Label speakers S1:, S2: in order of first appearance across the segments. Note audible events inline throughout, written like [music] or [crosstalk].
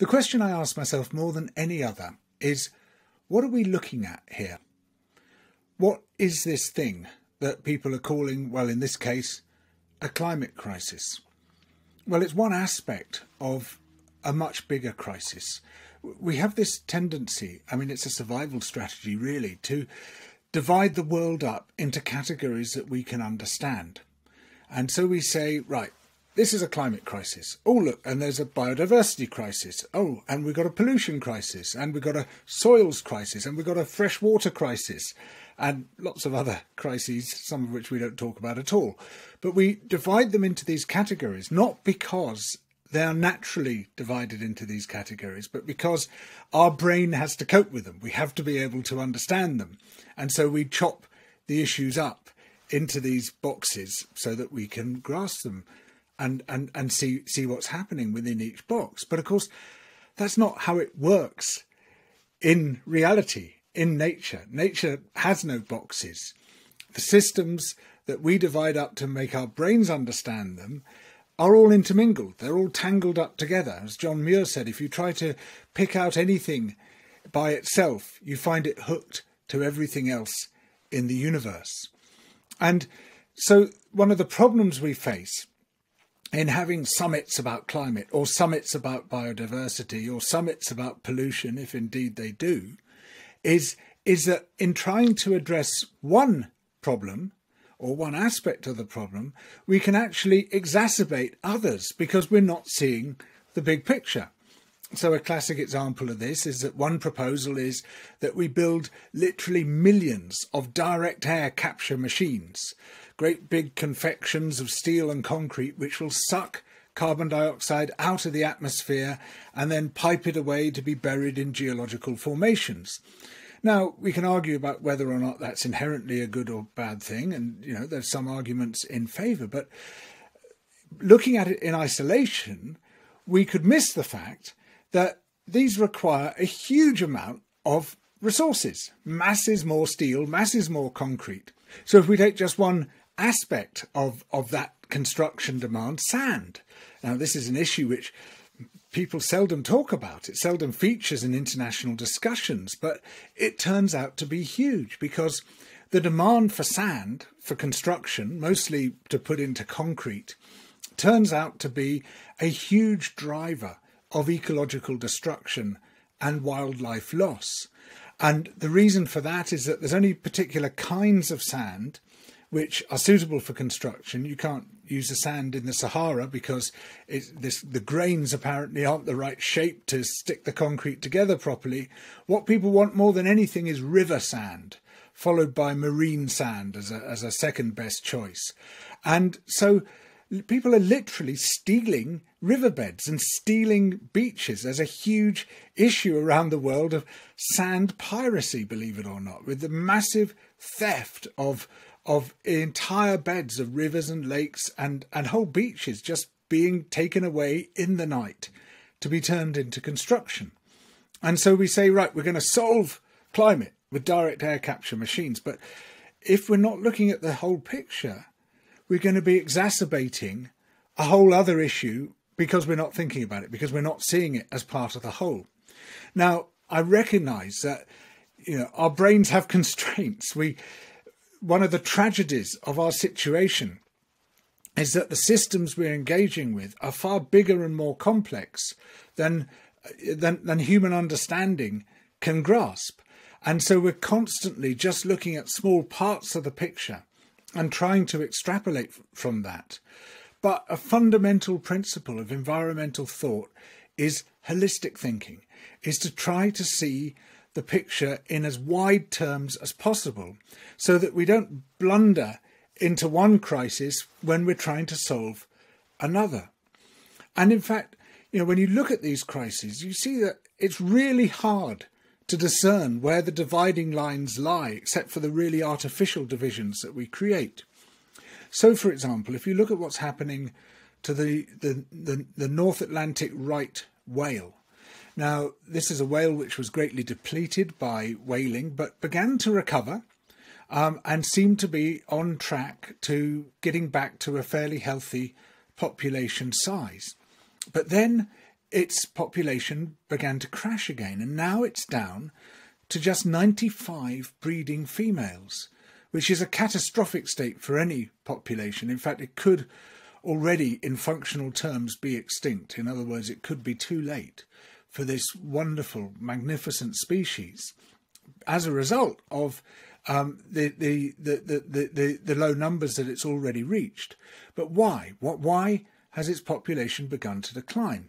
S1: The question I ask myself more than any other is what are we looking at here? What is this thing that people are calling, well, in this case, a climate crisis? Well, it's one aspect of a much bigger crisis. We have this tendency, I mean, it's a survival strategy really, to divide the world up into categories that we can understand. And so we say, right, this is a climate crisis. Oh, look, and there's a biodiversity crisis. Oh, and we've got a pollution crisis, and we've got a soils crisis, and we've got a freshwater crisis, and lots of other [laughs] crises, some of which we don't talk about at all. But we divide them into these categories, not because they are naturally divided into these categories, but because our brain has to cope with them. We have to be able to understand them. And so we chop the issues up into these boxes so that we can grasp them and, and, and see, see what's happening within each box. But of course, that's not how it works in reality, in nature. Nature has no boxes. The systems that we divide up to make our brains understand them are all intermingled. They're all tangled up together. As John Muir said, if you try to pick out anything by itself, you find it hooked to everything else in the universe. And so, one of the problems we face in having summits about climate or summits about biodiversity or summits about pollution, if indeed they do, is, is that in trying to address one problem, or one aspect of the problem, we can actually exacerbate others because we're not seeing the big picture. So, a classic example of this is that one proposal is that we build literally millions of direct air capture machines, great big confections of steel and concrete, which will suck carbon dioxide out of the atmosphere and then pipe it away to be buried in geological formations. Now, we can argue about whether or not that's inherently a good or bad thing, and you know, there's some arguments in favour, but looking at it in isolation, we could miss the fact that these require a huge amount of resources masses more steel, masses more concrete. So, if we take just one aspect of, of that construction demand, sand. Now, this is an issue which people seldom talk about. It seldom features in international discussions, but it turns out to be huge because the demand for sand for construction, mostly to put into concrete, turns out to be a huge driver of ecological destruction and wildlife loss. And the reason for that is that there's only particular kinds of sand which are suitable for construction. You can't use the sand in the Sahara because this, the grains apparently aren't the right shape to stick the concrete together properly. What people want more than anything is river sand, followed by marine sand as a, as a second best choice. And so people are literally stealing riverbeds and stealing beaches. There's a huge issue around the world of sand piracy, believe it or not, with the massive theft of of entire beds of rivers and lakes and, and whole beaches just being taken away in the night to be turned into construction. And so we say, right, we're going to solve climate with direct air capture machines. But if we're not looking at the whole picture, we're going to be exacerbating a whole other issue because we're not thinking about it, because we're not seeing it as part of the whole. Now, I recognize that you know our brains have [laughs] constraints. We one of the tragedies of our situation is that the systems we're engaging with are far bigger and more complex than, than, than human understanding can grasp. And so we're constantly just looking at small parts of the picture and trying to extrapolate from that. But a fundamental principle of environmental thought is holistic thinking, is to try to see the picture in as wide terms as possible so that we don't blunder into one crisis when we're trying to solve another. And in fact, you know, when you look at these crises, you see that it's really hard to discern where the dividing lines lie, except for the really artificial divisions that we create. So, for example, if you look at what's happening to the, the, the, the North Atlantic right whale, now, this is a whale which was greatly depleted by whaling, but began to recover um, and seemed to be on track to getting back to a fairly healthy population size. But then its population began to crash again, and now it's down to just 95 breeding females, which is a catastrophic state for any population. In fact, it could already, in functional terms, be extinct. In other words, it could be too late for this wonderful, magnificent species as a result of um, the, the, the, the, the, the low numbers that it's already reached. But why? What, why has its population begun to decline?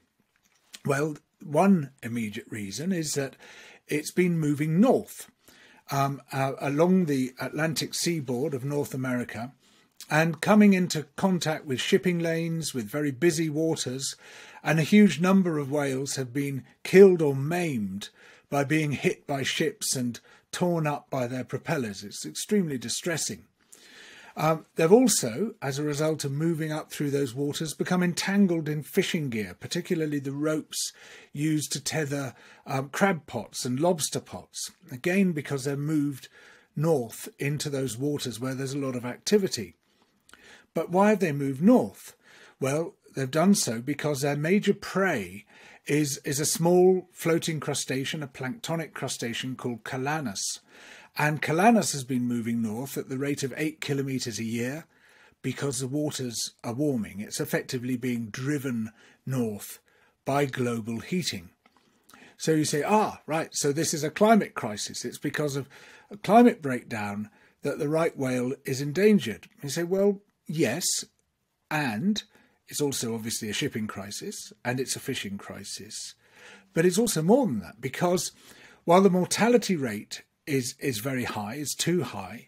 S1: Well, one immediate reason is that it's been moving north um, uh, along the Atlantic seaboard of North America and coming into contact with shipping lanes, with very busy waters, and a huge number of whales have been killed or maimed by being hit by ships and torn up by their propellers. It's extremely distressing. Um, they've also, as a result of moving up through those waters, become entangled in fishing gear, particularly the ropes used to tether um, crab pots and lobster pots. Again, because they're moved north into those waters where there's a lot of activity. But why have they moved north? Well, they've done so because their major prey is, is a small floating crustacean, a planktonic crustacean called Calanus. And Calanus has been moving north at the rate of eight kilometres a year because the waters are warming. It's effectively being driven north by global heating. So you say, ah, right, so this is a climate crisis. It's because of a climate breakdown that the right whale is endangered. You say, well, yes, and it's also obviously a shipping crisis and it's a fishing crisis. But it's also more than that because while the mortality rate is, is very high, is too high,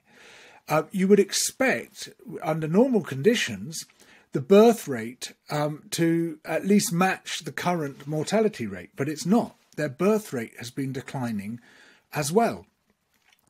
S1: uh, you would expect under normal conditions the birth rate um, to at least match the current mortality rate, but it's not. Their birth rate has been declining as well.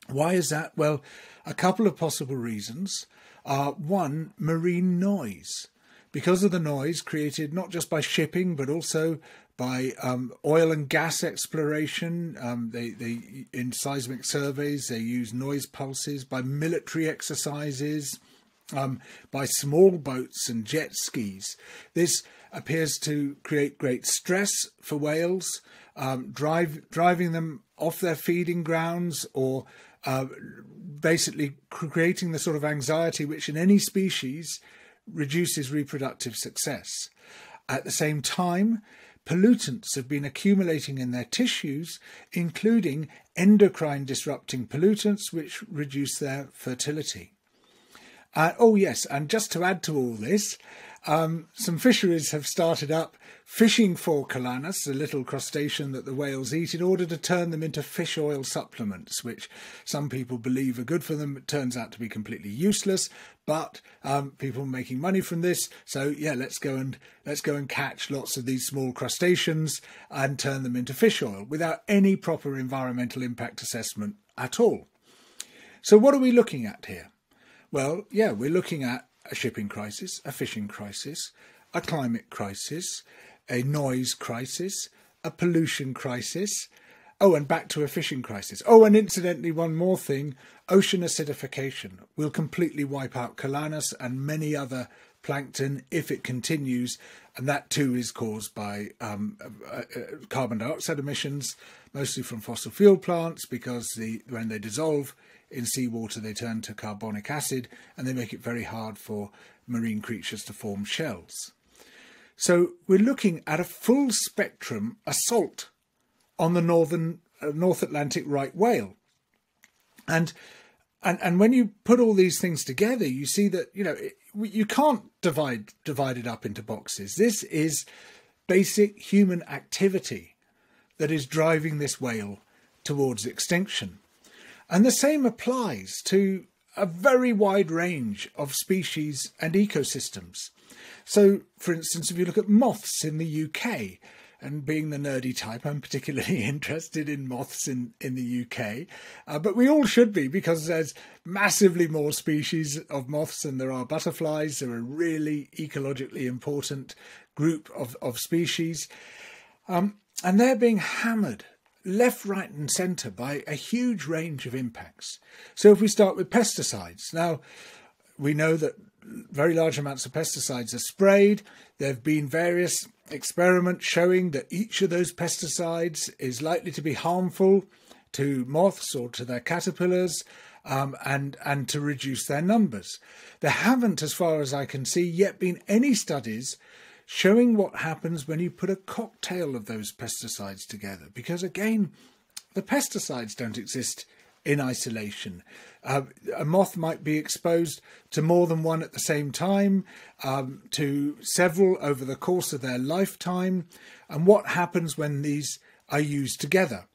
S1: Why is that? Well, a couple of possible reasons are one, marine noise. Because of the noise created not just by shipping, but also by um, oil and gas exploration. Um, they, they in seismic surveys they use noise pulses by military exercises, um, by small boats and jet skis. This appears to create great stress for whales, um, drive driving them off their feeding grounds or uh, basically creating the sort of anxiety which in any species reduces reproductive success. At the same time, pollutants have been accumulating in their tissues, including endocrine disrupting pollutants, which reduce their fertility. Uh, oh, yes, and just to add to all this, um, some fisheries have started up fishing for calanus, a little crustacean that the whales eat, in order to turn them into fish oil supplements, which some people believe are good for them. It turns out to be completely useless, but um, people are making money from this. So yeah, let's go and let's go and catch lots of these small crustaceans and turn them into fish oil without any proper environmental impact assessment at all. So what are we looking at here? Well, yeah, we're looking at a shipping crisis, a fishing crisis, a climate crisis, a noise crisis, a pollution crisis. Oh, and back to a fishing crisis. Oh, and incidentally, one more thing ocean acidification will completely wipe out Calanus and many other plankton if it continues, and that too is caused by um, uh, uh, carbon dioxide emissions, mostly from fossil fuel plants, because the, when they dissolve in seawater, they turn to carbonic acid and they make it very hard for marine creatures to form shells. So we're looking at a full spectrum assault on the northern uh, North Atlantic right whale. And and and when you put all these things together, you see that you know it, you can't divide divide it up into boxes. This is basic human activity that is driving this whale towards extinction. And the same applies to a very wide range of species and ecosystems. So, for instance, if you look at moths in the UK, and being the nerdy type, I'm particularly [laughs] interested in moths in, in the UK. Uh, but we all should be because there's massively more species of moths than there are butterflies. They're a really ecologically important group of, of species. Um, and they're being hammered left, right, and centre by a huge range of impacts. So if we start with pesticides, now we know that very large amounts of pesticides are sprayed. There have been various experiments showing that each of those pesticides is likely to be harmful to moths or to their caterpillars um, and and to reduce their numbers. There haven't, as far as I can see, yet been any studies showing what happens when you put a cocktail of those pesticides together. Because again, the pesticides don't exist in isolation. Uh, a moth might be exposed to more than one at the same time, um, to several over the course of their lifetime. And what happens when these are used together?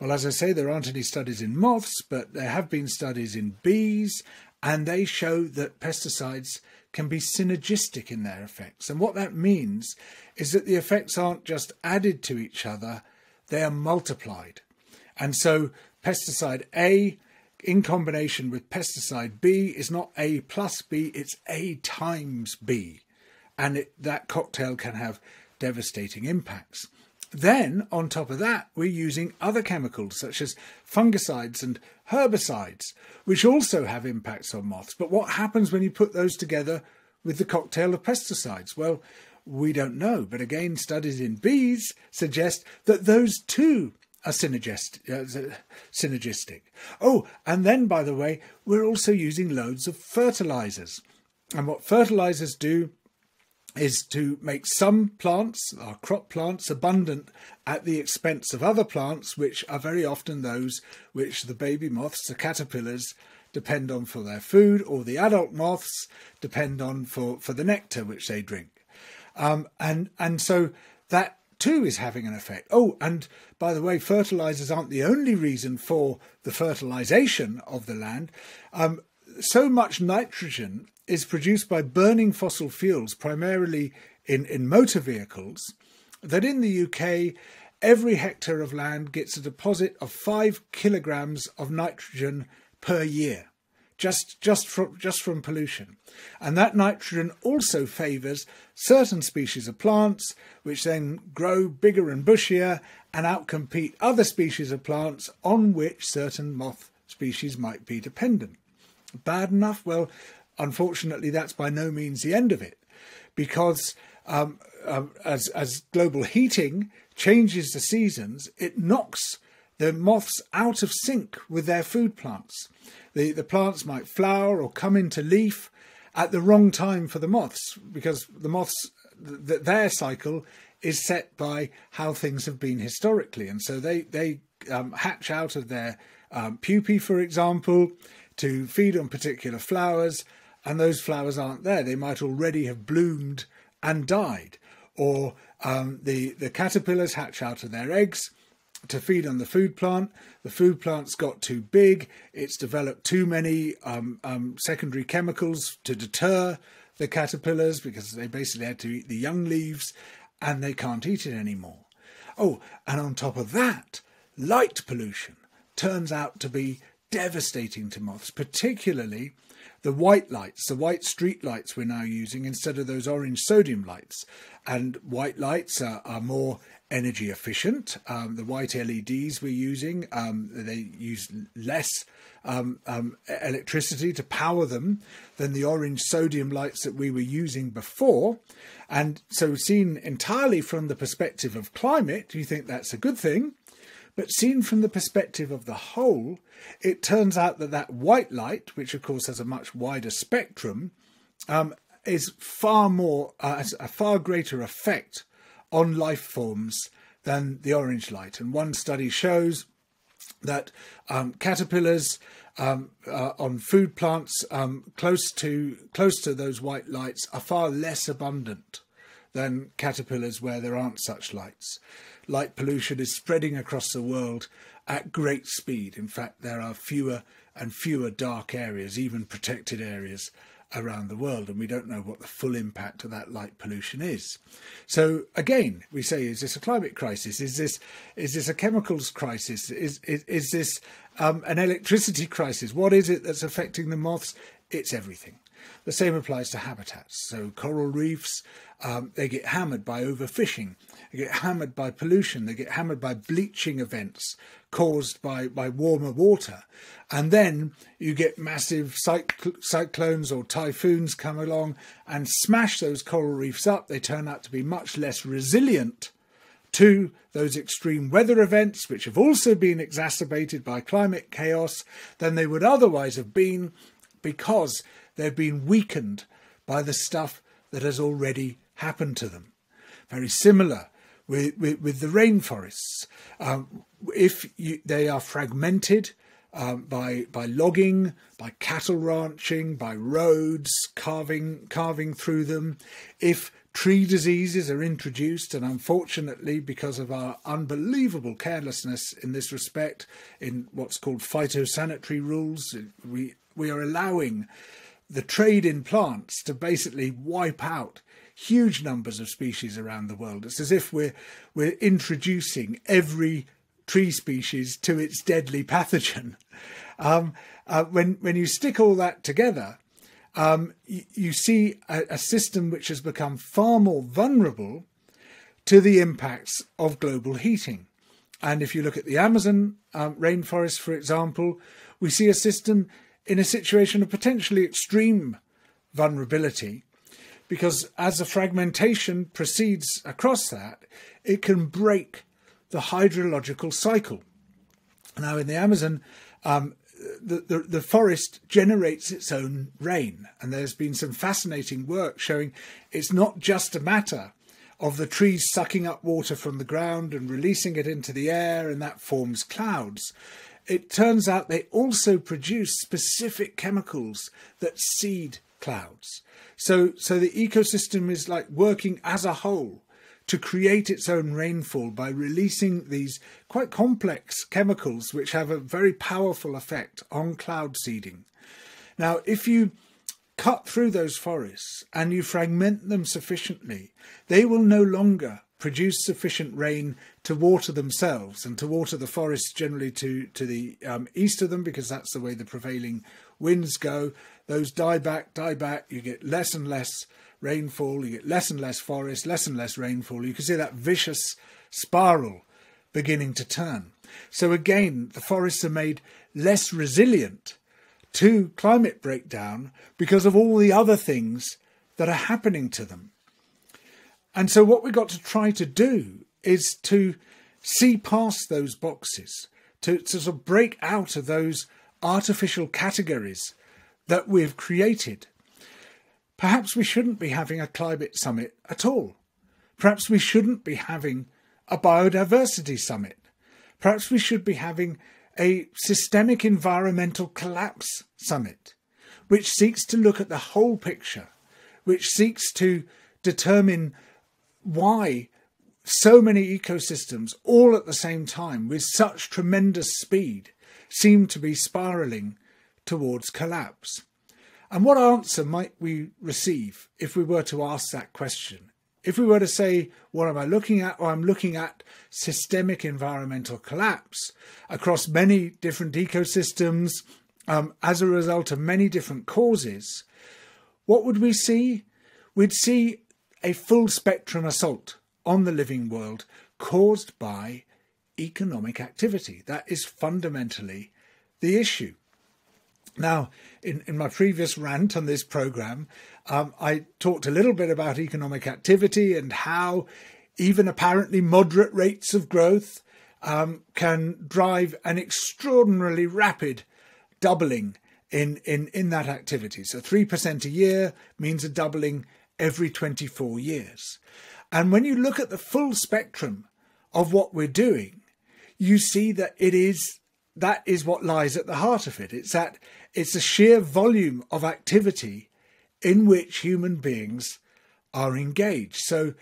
S1: Well, as I say, there aren't any studies in moths, but there have been studies in bees, and they show that pesticides can be synergistic in their effects. And what that means is that the effects aren't just added to each other, they are multiplied. And so pesticide A in combination with pesticide B is not A plus B, it's A times B. And it, that cocktail can have devastating impacts. Then, on top of that, we're using other chemicals such as fungicides and herbicides, which also have impacts on moths. But what happens when you put those together with the cocktail of pesticides? Well, we don't know. But again, studies in bees suggest that those too are synergistic. Uh, synergistic. Oh, and then, by the way, we're also using loads of fertilizers. And what fertilizers do is to make some plants, our crop plants, abundant at the expense of other plants, which are very often those which the baby moths, the caterpillars, depend on for their food, or the adult moths depend on for, for the nectar which they drink. Um, and, and so that too is having an effect. Oh, and by the way, fertilizers aren't the only reason for the fertilization of the land. Um, so much nitrogen is produced by burning fossil fuels, primarily in, in motor vehicles, that in the UK, every hectare of land gets a deposit of five kilograms of nitrogen per year. Just, just, from, just from pollution. And that nitrogen also favours certain species of plants, which then grow bigger and bushier and outcompete other species of plants on which certain moth species might be dependent. Bad enough? Well, unfortunately, that's by no means the end of it, because um, um, as as global heating changes the seasons, it knocks the moths out of sync with their food plants. The the plants might flower or come into leaf at the wrong time for the moths because the moths th- their cycle is set by how things have been historically, and so they they um, hatch out of their um, pupae, for example, to feed on particular flowers, and those flowers aren't there. They might already have bloomed and died. Or um, the, the caterpillars hatch out of their eggs to feed on the food plant. The food plant's got too big. It's developed too many um, um, secondary chemicals to deter the caterpillars because they basically had to eat the young leaves and they can't eat it anymore. Oh, and on top of that, light pollution turns out to be devastating to moths, particularly the white lights, the white street lights we're now using instead of those orange sodium lights. And white lights are, are more energy efficient. Um, the white LEDs we're using, um, they use less um, um, electricity to power them than the orange sodium lights that we were using before. And so, seen entirely from the perspective of climate, do you think that's a good thing. But seen from the perspective of the whole, it turns out that that white light, which of course has a much wider spectrum, um, is far more, uh, has a far greater effect on life forms than the orange light. And one study shows that um, caterpillars um, uh, on food plants um, close to close to those white lights are far less abundant than caterpillars where there aren't such lights light pollution is spreading across the world at great speed. In fact, there are fewer and fewer dark areas, even protected areas around the world, and we don't know what the full impact of that light pollution is. So again, we say, is this a climate crisis? Is this is this a chemicals crisis? Is is, is this um, an electricity crisis? What is it that's affecting the moths? It's everything. The same applies to habitats. So coral reefs, um, they get hammered by overfishing they get hammered by pollution, they get hammered by bleaching events caused by, by warmer water. And then you get massive cyclones or typhoons come along and smash those coral reefs up. They turn out to be much less resilient to those extreme weather events, which have also been exacerbated by climate chaos, than they would otherwise have been because they've been weakened by the stuff that has already happened to them. Very similar with, with, with the rainforests. Um, if you, they are fragmented um, by by logging, by cattle ranching, by roads carving carving through them, if tree diseases are introduced, and unfortunately, because of our unbelievable carelessness in this respect, in what's called phytosanitary rules, we we are allowing the trade in plants to basically wipe out huge numbers of species around the world. It's as if we're we're introducing every tree species to its deadly pathogen. [laughs] Um, uh, when when you stick all that together, um, you, see a, a, system which has become far more vulnerable to the impacts of global heating. And if you look at the Amazon um, rainforest, for example, we see a system in a situation of potentially extreme vulnerability because as the fragmentation proceeds across that, it can break the hydrological cycle. Now, in the Amazon, um, the, the, the, forest generates its own rain, and there's been some fascinating work showing it's not just a matter of the trees sucking up water from the ground and releasing it into the air, and that forms clouds. It turns out they also produce specific chemicals that seed clouds. So, so the ecosystem is like working as a whole to create its own rainfall by releasing these quite complex chemicals which have a very powerful effect on cloud seeding. Now, if you cut through those forests and you fragment them sufficiently, they will no longer produce sufficient rain to water themselves and to water the forests generally to, to the um, east of them because that's the way the prevailing winds go. Those die back, die back, you get less and less rainfall, you get less and less forest, less and less rainfall. You can see that vicious spiral beginning to turn. So again, the forests are made less resilient to climate breakdown because of all the other things that are happening to them. And so what we've got to try to do is to see past those boxes, to, to sort of break out of those artificial categories that we've created Perhaps we shouldn't be having a climate summit at all. Perhaps we shouldn't be having a biodiversity summit. Perhaps we should be having a systemic environmental collapse summit, which seeks to look at the whole picture, which seeks to determine why so many ecosystems, all at the same time, with such tremendous speed, seem to be spiralling towards collapse. And what answer might we receive if we were to ask that question? If we were to say, What am I looking at? Or I'm looking at systemic environmental collapse across many different ecosystems um, as a result of many different causes, what would we see? We'd see a full spectrum assault on the living world caused by economic activity. That is fundamentally the issue. Now, in, in my previous rant on this program, um, I talked a little bit about economic activity and how even apparently moderate rates of growth um, can drive an extraordinarily rapid doubling in, in, in that activity. So 3% a year means a doubling every 24 years. And when you look at the full spectrum of what we're doing, you see that it is that is what lies at the heart of it. It's that it's the sheer volume of activity in which human beings are engaged. So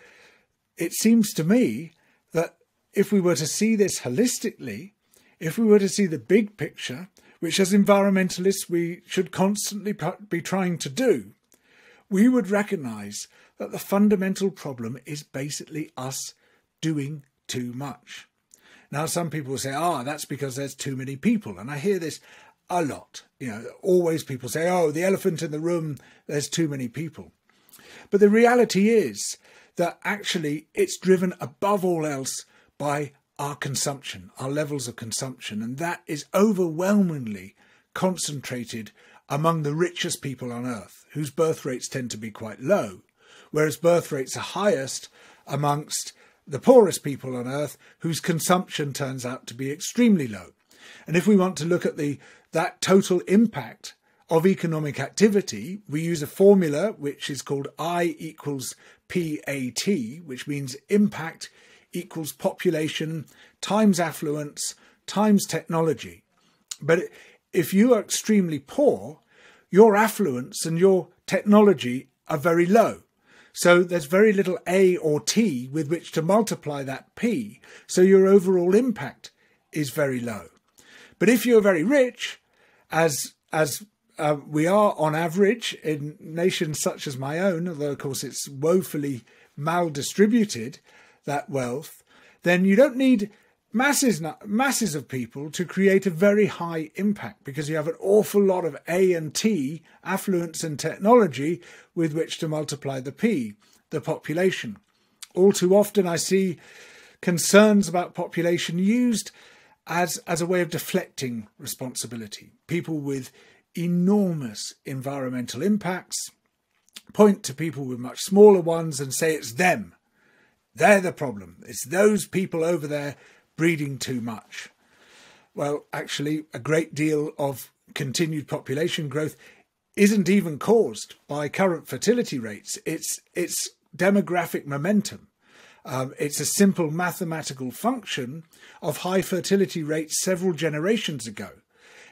S1: it seems to me that if we were to see this holistically, if we were to see the big picture, which as environmentalists we should constantly be trying to do, we would recognize that the fundamental problem is basically us doing too much. Now, some people say, ah, oh, that's because there's too many people. And I hear this a lot. You know, always people say, oh, the elephant in the room, there's too many people. But the reality is that actually it's driven above all else by our consumption, our levels of consumption, and that is overwhelmingly concentrated among the richest people on earth, whose birth rates tend to be quite low, whereas birth rates are highest amongst the poorest people on earth, whose consumption turns out to be extremely low. And if we want to look at the that total impact of economic activity, we use a formula which is called I equals PAT, which means impact equals population times affluence times technology. But if you are extremely poor, your affluence and your technology are very low. So there's very little A or T with which to multiply that P. So your overall impact is very low. But if you're very rich, as as uh, we are on average in nations such as my own, although of course it's woefully maldistributed, that wealth, then you don't need masses masses of people to create a very high impact because you have an awful lot of A and T, affluence and technology, with which to multiply the P, the population. All too often I see concerns about population used as, as a way of deflecting responsibility. People with enormous environmental impacts point to people with much smaller ones and say it's them. They're the problem. It's those people over there breeding too much. Well, actually, a great deal of continued population growth isn't even caused by current fertility rates. It's it's demographic momentum. Um, it's a simple mathematical function of high fertility rates several generations ago.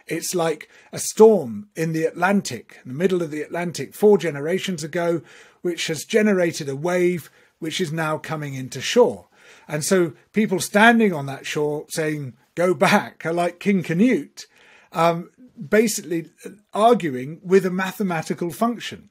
S1: It's like a storm in the Atlantic, in the middle of the Atlantic, four generations ago, which has generated a wave which is now coming into shore. And so people standing on that shore saying, go back, are like King Canute, um, basically arguing with a mathematical function.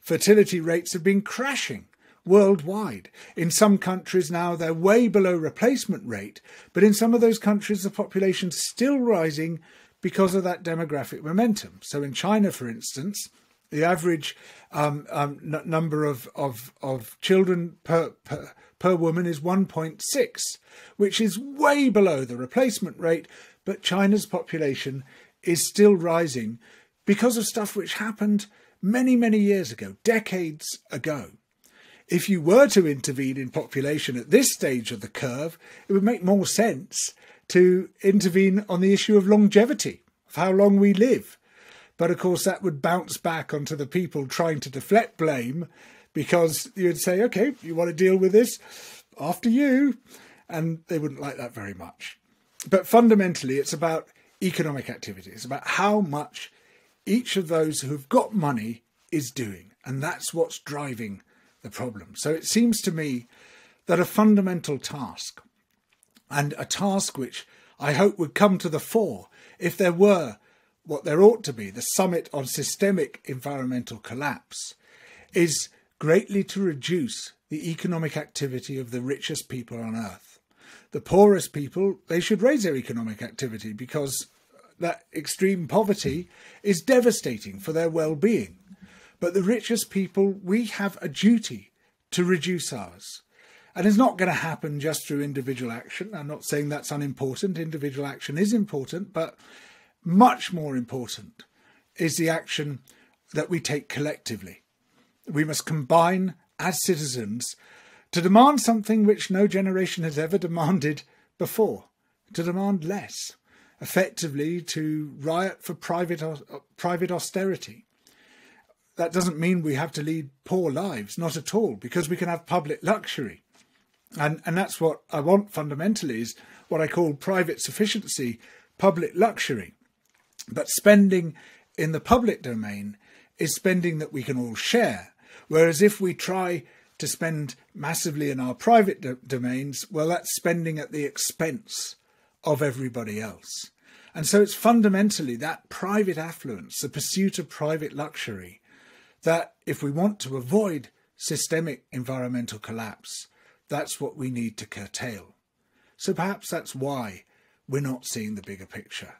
S1: Fertility rates have been crashing worldwide. In some countries now, they're way below replacement rate, but in some of those countries, the population's still rising because of that demographic momentum. So in China, for instance, the average um, um, n- number of, of, of children per, per, per woman is 1.6, which is way below the replacement rate, but China's population is still rising because of stuff which happened many, many years ago, decades ago if you were to intervene in population at this stage of the curve, it would make more sense to intervene on the issue of longevity, of how long we live. But of course, that would bounce back onto the people trying to deflect blame because you'd say, okay, you want to deal with this? After you. And they wouldn't like that very much. But fundamentally, it's about economic activity. It's about how much each of those who've got money is doing. And that's what's driving the problem. So it seems to me that a fundamental task, and a task which I hope would come to the fore if there were what there ought to be, the Summit on Systemic Environmental Collapse, is greatly to reduce the economic activity of the richest people on earth. The poorest people, they should raise their economic activity because that extreme poverty is devastating for their well being. But the richest people, we have a duty to reduce ours. And it's not going to happen just through individual action. I'm not saying that's unimportant. Individual action is important, but much more important is the action that we take collectively. We must combine as citizens to demand something which no generation has ever demanded before, to demand less, effectively to riot for private, uh, private austerity, that doesn't mean we have to lead poor lives, not at all, because we can have public luxury. And, and that's what I want fundamentally is what I call private sufficiency, public luxury. But spending in the public domain is spending that we can all share. Whereas if we try to spend massively in our private do- domains, well, that's spending at the expense of everybody else. And so it's fundamentally that private affluence, the pursuit of private luxury, that if we want to avoid systemic environmental collapse, that's what we need to curtail. So perhaps that's why we're not seeing the bigger picture.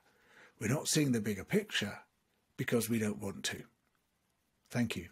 S1: We're not seeing the bigger picture because we don't want to. Thank you.